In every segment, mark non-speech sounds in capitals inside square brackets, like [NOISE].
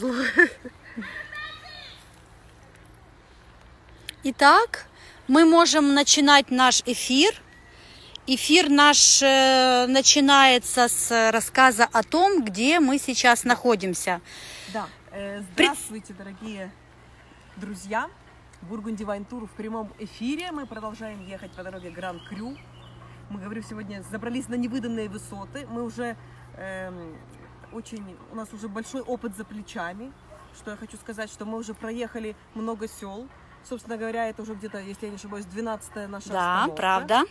повезло. Итак, мы можем начинать наш эфир. Эфир наш э, начинается с рассказа о том, где мы сейчас находимся. Да. Э, здравствуйте, дорогие друзья. Бургунди Вайн Тур в прямом эфире. Мы продолжаем ехать по дороге Гранд Крю. Мы, говорю, сегодня забрались на невыданные высоты. Мы уже эм, очень, у нас уже большой опыт за плечами. Что я хочу сказать, что мы уже проехали много сел. Собственно говоря, это уже где-то, если я не ошибаюсь, 12 наша Да, остановка. правда.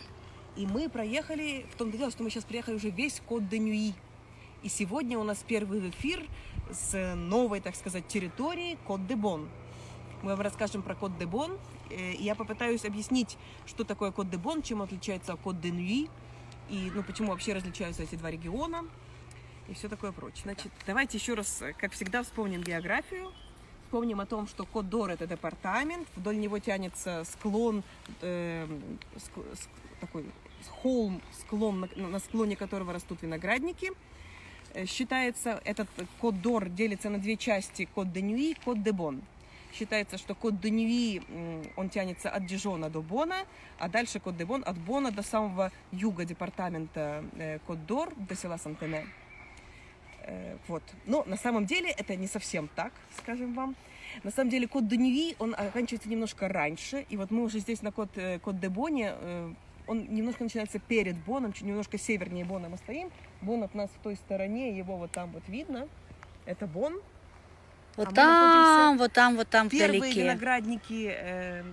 И мы проехали, в том-то дело, что мы сейчас приехали уже весь код де Нюи. И сегодня у нас первый эфир с новой, так сказать, территории Кот де Бон. Мы вам расскажем про Кот де Бон. э, я попытаюсь объяснить, что такое Кот де Бон, чем отличается от Кот де Нюи. И ну, почему вообще различаются эти два региона. И все такое прочее. Значит, давайте еще раз, э, как всегда, вспомним географию. Вспомним о том, что Кот-Дор – это департамент, вдоль него тянется склон, э, ск- такой холм, склон, на, на склоне которого растут виноградники. Э, Считается, этот Кот-Дор делится на две части – Кот-де-Нюи и Кот-де-Бон. Считается, что Кот-де-Нюи, м, он тянется от Дижона до Бона, а дальше Кот-де-Бон от Бона до самого юга департамента э, Кот-Дор, до села Сантене. Э, Вот. Но на самом деле это не совсем так, скажем вам. На самом деле код Данюи, он оканчивается немножко раньше. И вот мы уже здесь на код, э, код де Боне, э, он немножко начинается перед Боном, чуть немножко севернее Бона мы стоим. Бон от нас в той стороне, его вот там вот видно. Это Бон. Вот А там, вот там, вот там Первые вдалеке. виноградники э,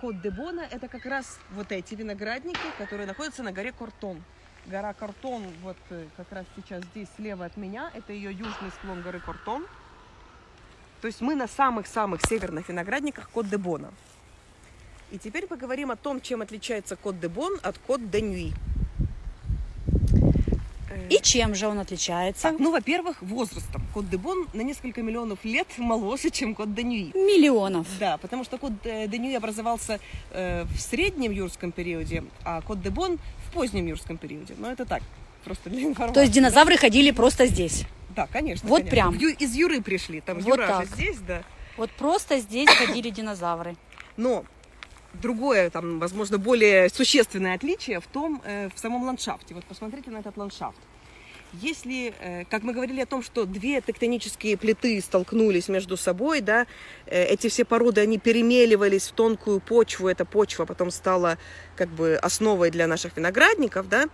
Кот де Бона это как раз вот эти виноградники, которые находятся на горе Кортон. Гора Кортон вот э, как раз сейчас здесь слева от меня. Это ее южный склон горы Кортон. То есть мы на самых-самых северных виноградниках Кот де Бона. И теперь поговорим о том, чем отличается Кот де Бон от Кот де Нюи. Э, И чем же он отличается? так, ну, во-первых, возрастом. Кот де Бон на несколько миллионов лет моложе, чем Кот де Нюи. Миллионов. Да, потому что код э, де Нюи образовался э, в среднем юрском периоде, а код де Бон в позднем юрском периоде. Но это так, просто для информации. То есть динозавры ходили просто здесь. Да, конечно. Вот конечно. прям. Из Юры пришли, там Вот Юра так. же здесь, да. Вот просто здесь ходили динозавры. Но другое, там, возможно, более существенное отличие в том, э, в самом ландшафте. Вот посмотрите на этот ландшафт. Если, э, как мы говорили о том, что две тектонические плиты столкнулись между собой, да, э, эти все породы, они перемеливались в тонкую почву, эта почва потом стала как бы основой для наших виноградников, да,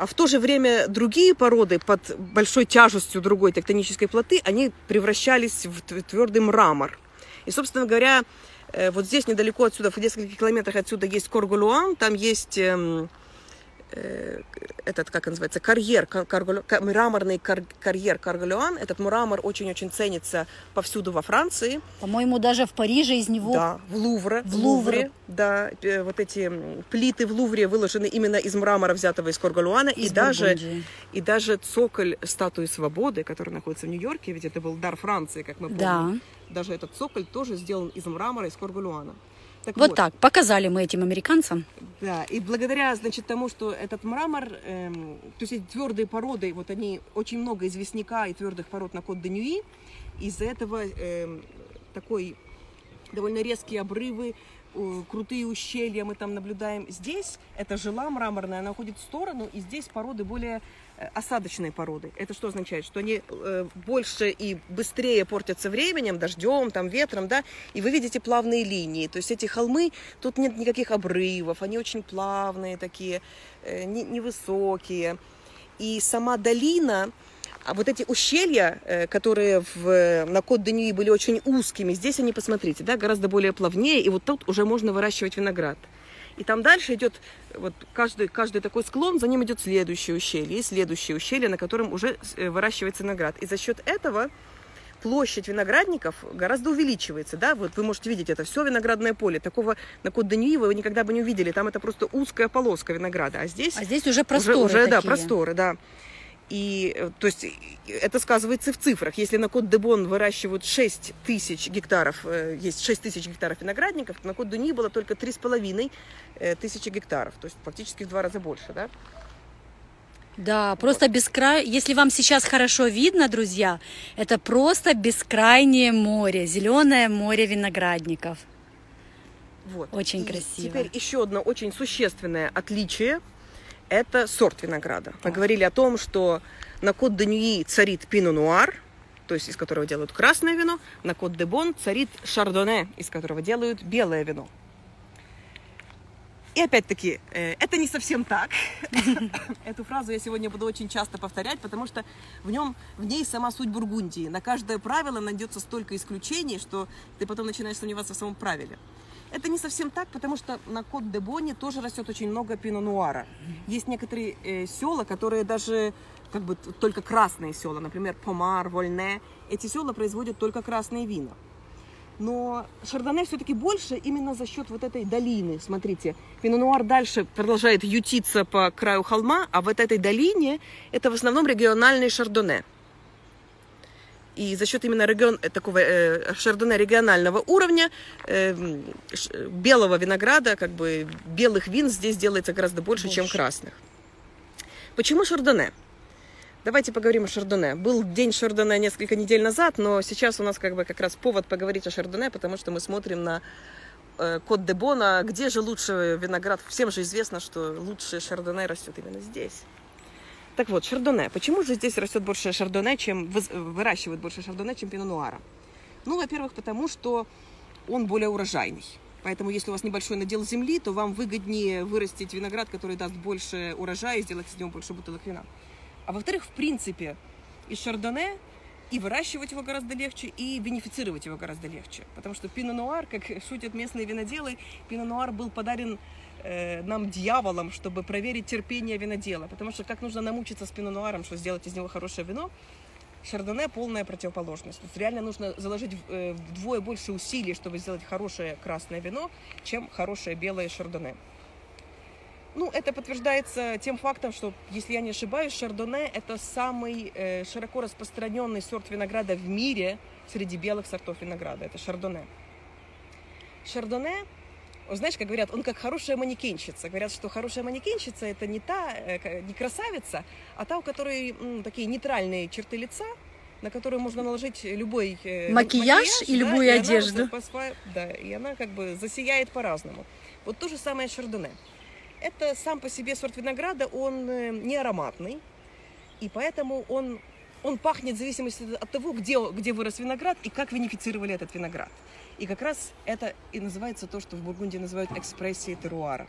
а в то же время другие породы под большой тяжестью другой тектонической плиты, они превращались в тв- твердый мрамор. И, собственно говоря, э, вот здесь недалеко отсюда, в нескольких километрах отсюда есть Коргулуан, там есть эм, этот, как он называется, карьер, кар- Каргулю- ка- мраморный кар- карьер Каргулуан. Этот мрамор очень-очень ценится повсюду во Франции. По-моему, даже в Париже из него Да, в Лувре. В Лувре. Да, э, вот эти плиты в Лувре выложены именно из мрамора, взятого из Коргулуана. И даже и даже цоколь статуи свободы, который находится в Нью-Йорке, ведь это был дар Франции, как мы помним. Да. Даже этот цоколь тоже сделан из мрамора, из Коргулуана. Так Вот так. Показали мы этим американцам. Да, и благодаря, значит, тому, что этот мрамор, эм, то есть эти твердые породы, вот они, очень много известняка и твердых пород на код де Нюи, из-за этого эм, такой довольно резкие обрывы, крутые ущелья мы там наблюдаем. Здесь это жила мраморная, она уходит в сторону, и здесь породы более осадочные породы. Это что означает? Что они э, больше и быстрее портятся временем, дождем, там, ветром, да, и вы видите плавные линии. То есть эти холмы, тут нет никаких обрывов, они очень плавные такие, э, не- невысокие. И сама долина, а вот эти ущелья, э, которые в, на кот де Нюи были очень узкими, здесь они, посмотрите, да, гораздо более плавнее, и вот тут уже можно выращивать виноград. И там дальше идет вот каждый, каждый такой склон, за ним идет следующее ущелье, и следующее ущелье, на котором уже э, выращивается виноград. И за счет этого площадь виноградников гораздо увеличивается, да, вот вы можете видеть это все виноградное поле, такого на кот де вы никогда бы не увидели, там это просто узкая полоска винограда, а здесь А здесь уже просторы уже, уже, да, такие. просторы, да. И, э, то есть, это сказывается в цифрах. Если на кот де Бон выращивают 6 тысяч гектаров, э, есть 6 тысяч гектаров виноградников, то на кот Дуни было только 3,5 э, тысячи гектаров. То есть, фактически в два раза больше, да. Да, просто бескрай... Если вам сейчас хорошо видно, друзья, это просто бескрайнее море, зеленое море виноградников. Вот. Очень И красиво. Теперь еще одно очень существенное отличие – это сорт винограда. Мы говорили о том, что на кот де Нюи царит пино нуар, то есть из которого делают красное вино, на кот де Бон царит шардоне, из которого делают белое вино. И опять-таки, э, это не совсем так. [LAUGHS] Эту фразу я сегодня буду очень часто повторять, потому что в, нем, в ней сама суть Бургундии. На каждое правило найдется столько исключений, что ты потом начинаешь сомневаться в самом правиле. Это не совсем так, потому что на кот де Боне тоже растет очень много пино-нуара. Есть некоторые э, села, которые даже как бы только красные села, например, Помар, Вольне. Эти села производят только красные вина. Но шардоне все-таки больше именно за счет вот этой долины. Смотрите, пино-нуар дальше продолжает ютиться по краю холма, а вот этой долине это в основном региональный шардоне. И за счет именно регион, э, такого э, шардоне регионального уровня, э, ш- белого винограда, как бы белых вин здесь делается гораздо больше, чем Больше. красных. Почему шардоне? Давайте поговорим о шардоне. Был день шардоне несколько недель назад, но сейчас у нас как бы как раз повод поговорить о шардоне, потому что мы смотрим на э, Кот де Бона, где же лучше виноград. Всем же известно, что лучшее шардоне растет именно здесь. Так вот, шардоне. Почему же здесь растет больше шардоне, чем выращивают больше шардоне, чем пино нуара? Ну, во-первых, потому что он более урожайный. Поэтому, если у вас небольшой надел земли, то вам выгоднее вырастить виноград, который даст больше урожая и сделать из него больше бутылок вина. А во-вторых, в принципе, из шардоне и выращивать его гораздо легче, и бенефицировать его гораздо легче. Потому что пино нуар, как [LAUGHS] шутят местные виноделы, пино нуар был подарен нам дьяволом, чтобы проверить терпение винодела. Потому что как нужно намучиться с пино нуаром, чтобы сделать из него хорошее вино, Шардоне полная противоположность. То есть реально нужно заложить э, вдвое больше усилий, чтобы сделать хорошее красное вино, чем хорошее белое шардоне. Ну, это подтверждается тем фактом, что, если я не ошибаюсь, шардоне – это самый э, широко распространенный сорт винограда в мире среди белых сортов винограда. Это шардоне. Шардоне, знаешь, как говорят, он как хорошая манекенщица. Говорят, что хорошая манекенщица – это не та, э, не красавица, а та, у которой такие нейтральные черты лица, на которые можно наложить любой э, Макияж и любую и она одежду. посва- да, и она как бы засияет по-разному. Вот то же самое шардоне. Это сам по себе сорт винограда, он э, не ароматный, и поэтому он, он пахнет в зависимости от того, где, где вырос виноград и как винифицировали этот виноград. И как раз это и называется то, что в Бургундии называют экспрессией теруара.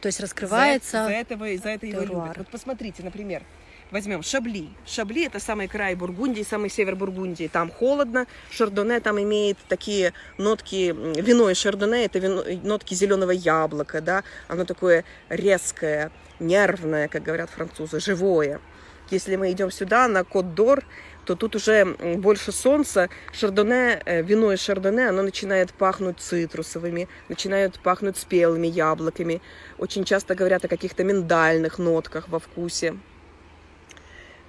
То есть За, раскрывается... за этого, за это его теруар. любят. Вот посмотрите, например, возьмем Шабли. Шабли это самый край Бургундии, самый север Бургундии. Там холодно. Шардоне там имеет такие нотки, вино из шардоне, это вино- нотки зеленого яблока, да. Оно такое резкое, нервное, как говорят французы, живое. Если мы идем сюда, на Кот-Дор, то тут уже больше солнца. Шардоне, э, вино из шардоне, оно начинает пахнуть цитрусовыми, начинает пахнуть спелыми яблоками. Очень часто говорят о каких-то миндальных нотках во вкусе.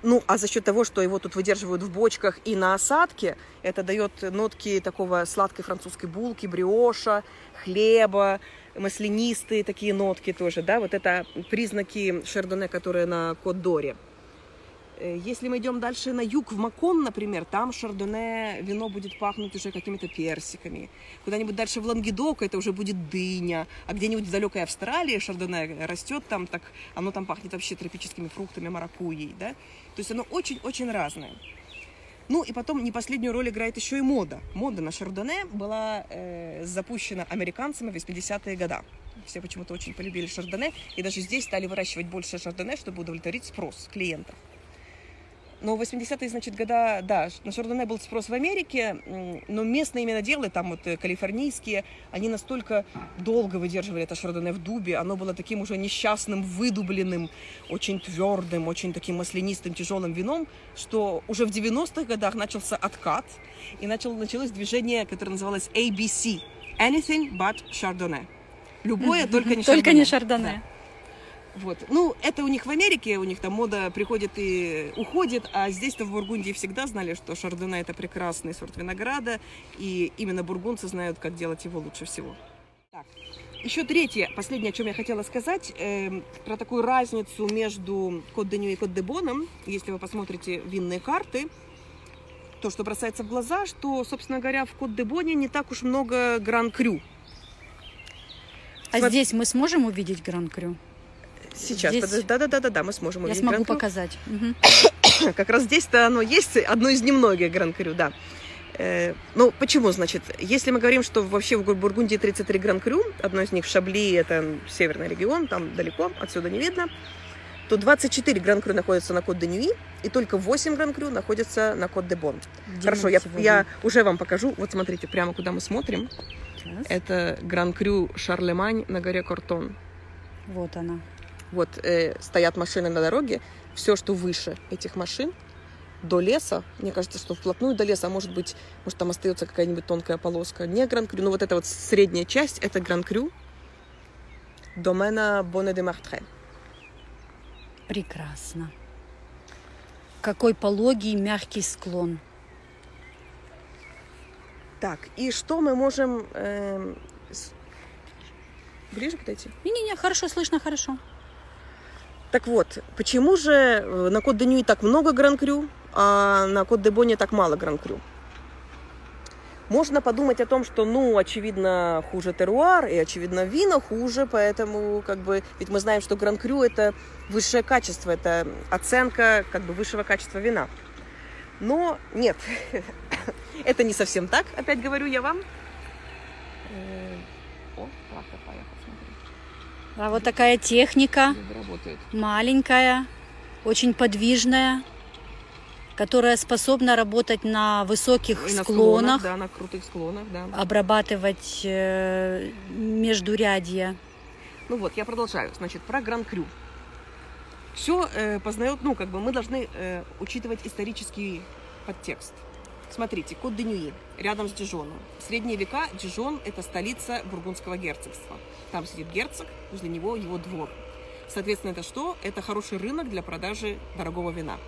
Ну, а за счет того, что его тут выдерживают в бочках и на осадке, это дает нотки такого сладкой французской булки, бриоша, хлеба, маслянистые такие нотки тоже, да, вот это признаки шардоне, которые на Кот-Доре. Э, Если мы идем дальше на юг, в Макон, например, там шардоне вино будет пахнуть уже какими-то персиками. Куда-нибудь дальше в Лангедок это уже будет дыня. А где-нибудь в далекой Австралии шардоне растет там, так оно там пахнет вообще тропическими фруктами, маракуйей, да. То есть оно очень-очень разное. Ну и потом не последнюю роль играет еще и мода. Мода на шардоне была э, запущена американцами в 80-е годы. Все почему-то очень полюбили шардоне, и даже здесь стали выращивать больше шардоне, чтобы удовлетворить спрос клиентов. Но в 80-е, значит, года, да, на шардоне был спрос в Америке, но местные виноделы, там вот э, калифорнийские, они настолько долго выдерживали это шардоне в дубе, оно было таким уже несчастным, выдубленным, очень твердым, очень таким маслянистым, тяжелым вином, что уже в 90-х годах начался откат, и начал, началось движение, которое называлось ABC – Anything but Chardonnay. Любое, только не Только шардоне. не шардоне. Да. Вот. Ну, это у них в Америке, у них там мода приходит и уходит, а здесь-то в Бургундии всегда знали, что шардоне это прекрасный сорт винограда, и именно бургундцы знают, как делать его лучше всего. Так. еще третье, последнее, о чем я хотела сказать, э, про такую разницу между Код де и Код де Боном. Если вы посмотрите винные карты, то, что бросается в глаза, что, собственно говоря, в Код де Боне не так уж много Гран-Крю. А Смотр... здесь мы сможем увидеть Гран-Крю? Сейчас, здесь... да-да-да, мы сможем увидеть Я смогу показать. Угу. [COUGHS] Как раз здесь-то оно есть, одно из немногих Гран-Крю, да. Э, ну, почему, значит, если мы говорим, что вообще в Бургундии 33 Гран-Крю, одно из них в Шабли, это северный регион, там далеко, отсюда не видно, то 24 Гран-Крю находятся на Код де Ньюи, и только 8 Гран-Крю находятся на Код де Бон. Хорошо, я, я уже вам покажу. Вот смотрите, прямо куда мы смотрим. Сейчас. Это Гран-Крю Шарлемань на горе Кортон. Вот она. Вот э, стоят машины на дороге. Все, что выше этих машин, до леса, мне кажется, что вплотную до леса, а может быть, может там остается какая-нибудь тонкая полоска, не Гран-Крю, но вот эта вот средняя часть, это Гран-Крю домена Боне де Мартре. Прекрасно. Какой пологий, мягкий склон. Так, и что мы можем... Э, с... Ближе подойти? Не-не-не, хорошо, слышно, хорошо. Так вот, почему же э, на Код де Нюи так много Гран-Крю, а на Код де Боне так мало Гран-Крю? Можно подумать о том, что, ну, очевидно, хуже теруар, и, очевидно, вина хуже, поэтому, как бы, ведь мы знаем, что Гран-Крю – это высшее качество, это оценка, как бы, высшего качества вина. Но нет, [LAUGHS] это не совсем так, опять говорю я вам. Э, о, трактор поехал, смотри. А вот такая техника, маленькая, очень подвижная которая способна работать на высоких и на склонах, склонах, да, на крутых склонах, да. обрабатывать э, междурядья. Ну вот, я продолжаю. Значит, про Гран-Крю. Все э, познает, ну, как бы мы должны э, учитывать исторический подтекст. Смотрите, Код де Нюи, рядом с Дижоном. В средние века Дижон – это столица Бургундского герцогства. Там сидит герцог, возле него его двор. Соответственно, это что? Это хороший рынок для продажи дорогого вина.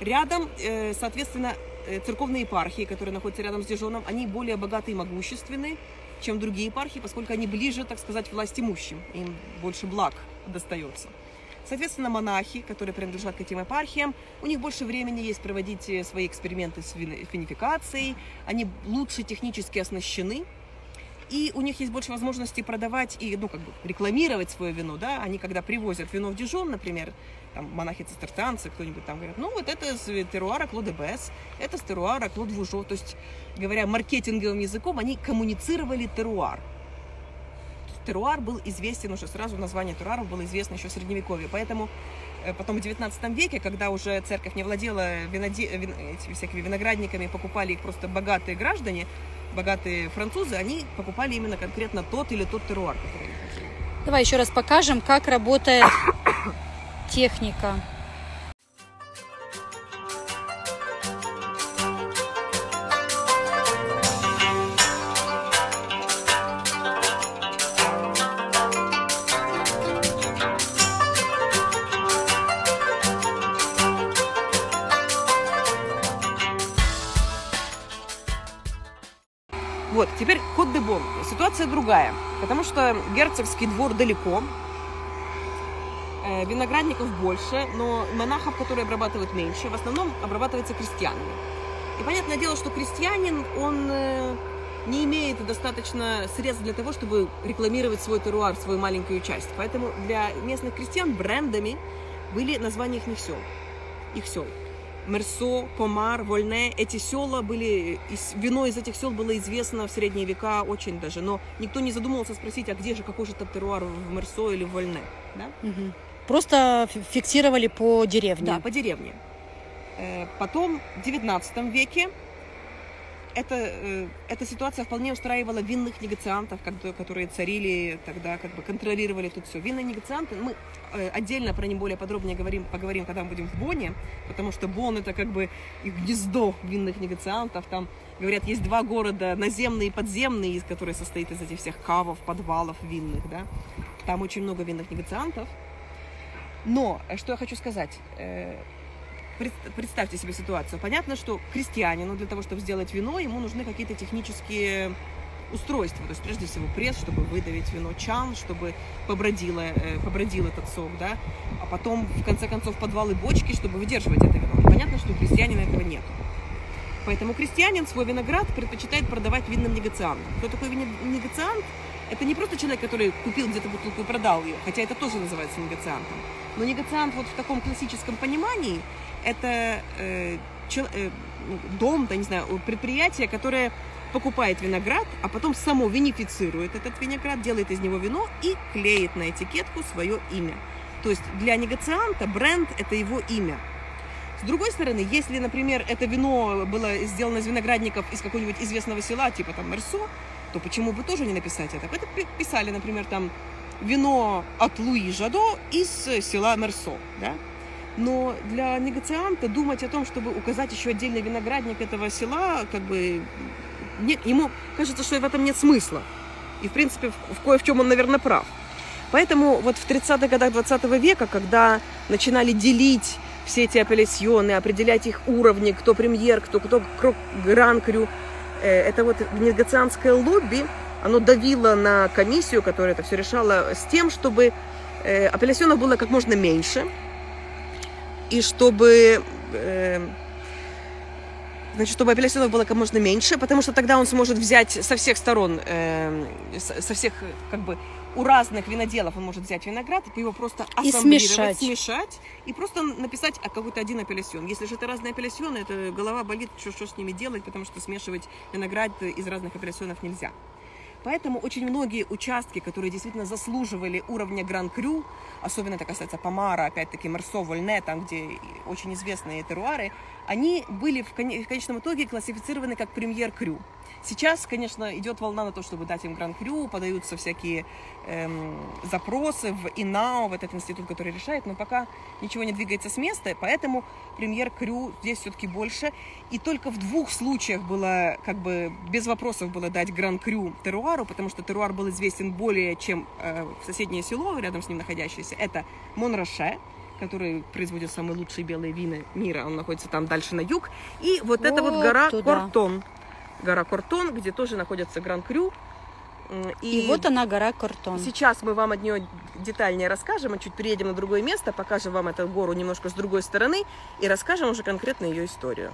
Рядом, э, соответственно, э, церковные епархии, которые находятся рядом с Дижоном, они более богатые и могущественные, чем другие епархии, поскольку они ближе, так сказать, власть имущим, им больше благ достается. Соответственно, монахи, которые принадлежат к этим епархиям, у них больше времени есть проводить э, свои эксперименты с финификацией, они лучше технически оснащены, и у них есть больше возможностей продавать и, ну, как бы рекламировать свое вино, да, они когда привозят вино в Дижон, например, там, монахи-цистерцианцы, кто-нибудь там говорят, ну, вот это с теруара Клоде Бес, это с теруара Клод Вужо, то есть, говоря маркетинговым языком, они коммуницировали теруар. Теруар был известен уже сразу, название теруаров было известно еще в Средневековье, поэтому э, потом в 19 веке, когда уже церковь не владела виноде... вин... этими всякими виноградниками, покупали их просто богатые граждане, богатые французы, они покупали именно конкретно тот или тот теруар, который. Давай еще раз покажем, как работает техника. Вот, теперь код де Бон. Ситуация другая, потому что герцогский двор далеко, э, виноградников больше, но монахов, которые обрабатывают меньше, в основном обрабатывается крестьянами. И понятное дело, что крестьянин, он э, не имеет достаточно средств для того, чтобы рекламировать свой теруар, свою маленькую часть. Поэтому для местных крестьян брендами были названия их сел, их сел. Мерсо, Помар, Вольне. Эти села были, вино из этих сел было известно в средние века очень даже, но никто не задумывался спросить, а где же, какой же теруар в Мерсо или в Вольне, да? Угу. Просто фиксировали по деревне. Да, по деревне. Э, потом в 19 веке это, э, эта ситуация вполне устраивала винных негациантов, которые царили тогда, как бы контролировали тут все. Винные негацианты, мы э, отдельно про них более подробнее говорим, поговорим, когда мы будем в Боне, потому что Бон это как бы их гнездо винных негациантов. Там, говорят, есть два города, наземный и подземный, из который состоит из этих всех кавов, подвалов винных, да. Там очень много винных негациантов. Но, э, что я хочу сказать, представьте себе ситуацию. Понятно, что крестьянину для того, чтобы сделать вино, ему нужны какие-то технические устройство. То есть, прежде всего, пресс, чтобы выдавить вино, чан, чтобы побродило, э, побродил этот сок, да, а потом, в конце концов, подвалы бочки, чтобы выдерживать это вино. И понятно, что у крестьянина этого нет. Поэтому крестьянин свой виноград предпочитает продавать винным негациантам. Кто такой негациант? Это не просто человек, который купил где-то бутылку и продал ее, хотя это тоже называется негациантом. Но негациант вот в таком классическом понимании это э, чел, э, ну, дом, да не знаю, предприятие, которое покупает виноград, а потом само винифицирует этот виноград, делает из него вино и клеит на этикетку свое имя. То есть для негацианта бренд – это его имя. С другой стороны, если, например, это вино было сделано из виноградников из какого-нибудь известного села, типа там Мерсо, то почему бы тоже не написать это? Это писали, например, там вино от Луи Жадо из села Мерсо, да? Но для негацианта думать о том, чтобы указать еще отдельный виноградник этого села, как бы нет, ему кажется, что в этом нет смысла. И, в принципе, в, кое в чем он, наверное, прав. Поэтому вот в 30-х годах 20 века, когда начинали делить все эти апелляционы, определять их уровни, кто премьер, кто, кто гран-крю. Э, это вот негацианское лобби, оно давило на комиссию, которая это все решала, с тем, чтобы э, апелляционов было как можно меньше, и чтобы э, значит, чтобы апелляционов было как можно меньше, потому что тогда он сможет взять со всех сторон, со всех как бы у разных виноделов он может взять виноград, его просто ассамблировать, смешать. смешать и просто написать а какой-то один апелляцион. Если же это разные апелляционы, это голова болит, что, что с ними делать, потому что смешивать виноград из разных апелляционов нельзя. Поэтому очень многие участки, которые действительно заслуживали уровня Гран-Крю, особенно это касается Помара, опять-таки Марсо, Вольне, там, где очень известные теруары, они были в конечном итоге классифицированы как премьер-крю. Сейчас, конечно, идет волна на то, чтобы дать им гран-крю, подаются всякие эм, запросы в ИНАО, в этот институт, который решает, но пока ничего не двигается с места, поэтому премьер-крю здесь все-таки больше. И только в двух случаях было, как бы, без вопросов было дать гран-крю теруару, потому что теруар был известен более чем э, в соседнее село, рядом с ним находящееся. Это Монроше, который производит самые лучшие белые вина мира. Он находится там дальше на юг. И вот, вот это вот гора туда. Кортон гора Кортон, где тоже находится Гран-Крю. И, и вот она, гора Кортон. Сейчас мы вам от нее детальнее расскажем, мы чуть переедем на другое место, покажем вам эту гору немножко с другой стороны и расскажем уже конкретно ее историю.